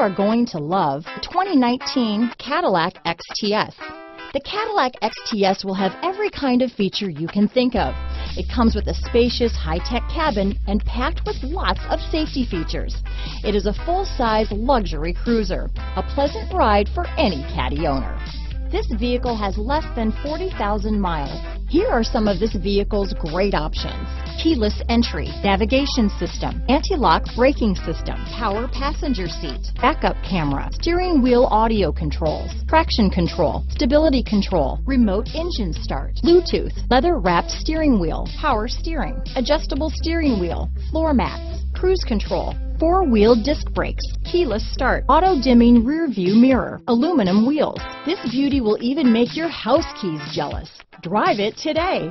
are going to love the 2019 Cadillac XTS. The Cadillac XTS will have every kind of feature you can think of. It comes with a spacious, high-tech cabin and packed with lots of safety features. It is a full-size luxury cruiser, a pleasant ride for any Caddy owner. This vehicle has less than 40,000 miles. Here are some of this vehicle's great options. Keyless entry, navigation system, anti-lock braking system, power passenger seat, backup camera, steering wheel audio controls, traction control, stability control, remote engine start, Bluetooth, leather wrapped steering wheel, power steering, adjustable steering wheel, floor mats, cruise control, four-wheel disc brakes, keyless start, auto-dimming rear view mirror, aluminum wheels. This beauty will even make your house keys jealous. Drive it today.